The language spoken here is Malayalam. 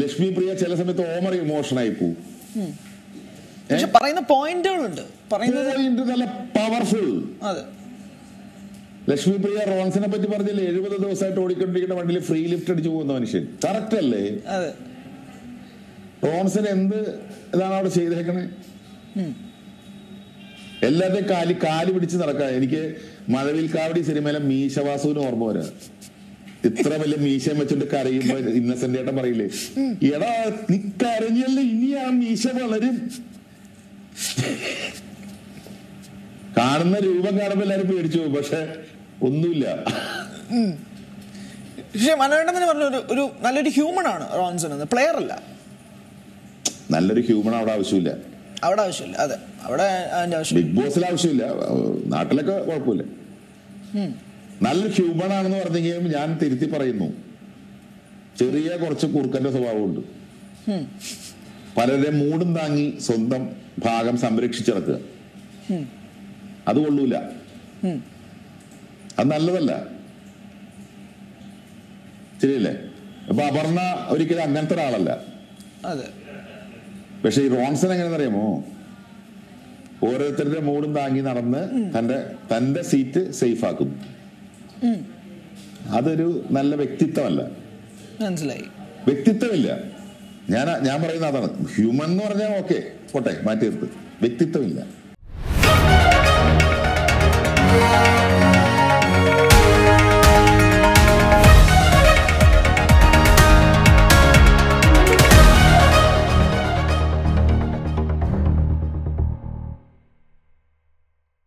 ലക്ഷ്മി പ്രിയ ചില സമയത്ത് ഓമർ ഇമോഷനായി ആയി പക്ഷെ പറയുന്ന പോയിന്റുകളുണ്ട്. പറയുന്നത് പവർഫുൾ. അതെ. ലക്ഷ്മി പ്രിയ റോൺസിനെ പറ്റി പറഞ്ഞില്ലേ? എഴുപത് ദിവസമായിട്ട് ഓടിക്കൊണ്ടിരിക്കുന്ന വണ്ടിയിൽ ഫ്രീ ലിഫ്റ്റ് അടിച്ചു പോകുന്ന മനുഷ്യൻ. കറക്റ്റ് അല്ലേ? റോൺസിന് എന്ത് ഇതാണ് അവിടെ ചെയ്തേക്കണേ? എല്ലാവരുടെയും കാലി കാലി പിടിച്ച് നടക്കാൻ എനിക്ക് മഴവിൽ കാവടി സിനിമയിലെ മീശവാസുവിന് ഓർമ്മ വരാ. ഇത്ര വലിയ മീശ വെച്ചിട്ട് കരയുമ്പോ ഇന്നസെന്റ് ഏട്ടൻ പറയില്ലേ എടാ നീ കരഞ്ഞല്ലേ? ഇനി ആ മീശ വളരും. കാണുന്ന രൂപം കാണുമ്പോ എല്ലാരും പേടിച്ചു പോകും പക്ഷെ ഒന്നുമില്ല. പക്ഷെ തന്നെ പറഞ്ഞ ഒരു ഒരു നല്ലൊരു ഹ്യൂമൺ ആണ് റോൺസൺ എന്ന്. പ്ലെയർ അല്ല. നല്ലൊരു ഹ്യൂമൺ അവിടെ ആവശ്യമില്ല. അവിടെ ആവശ്യമില്ല. അതെ. അവിടെ അതിന്റെ ബിഗ് ബോസിൽ ആവശ്യമില്ല. നാട്ടിലൊക്കെ കുഴപ്പമില്ല. നല്ലൊരു ഹ്യൂമൺ ആണെന്ന് പറഞ്ഞെങ്കിലും ഞാൻ തിരുത്തി പറയുന്നു. ചെറിയ കുറച്ച് കുറുക്കന്റെ സ്വഭാവമുണ്ട്. പലരെ മൂടും താങ്ങി സ്വന്തം ഭാഗം സംരക്ഷിച്ചിടക്കുക അത് കൊള്ളൂല. അത് നല്ലതല്ല. ശരിയല്ലേ? അപ്പൊ അപർണ ഒരിക്കലും അങ്ങനത്തെ ഒരാളല്ല. പക്ഷെ ഈ റോൺസൺ എങ്ങനെയാണെന്ന് അറിയാമോ ഓരോരുത്തരുടെ മൂടും താങ്ങി നടന്ന് തന്റെ തന്റെ സീറ്റ് സേഫ് ആക്കും. അതൊരു നല്ല വ്യക്തിത്വമല്ല. മനസ്സിലായി. വ്യക്തിത്വമില്ല. ഞാൻ ഞാൻ പറയുന്ന അതാണ്. ഹ്യൂമൻ എന്ന് പറഞ്ഞാൽ ഓക്കെ പോട്ടെ മാറ്റി നിർത്ത്. വ്യക്തിത്വമില്ല.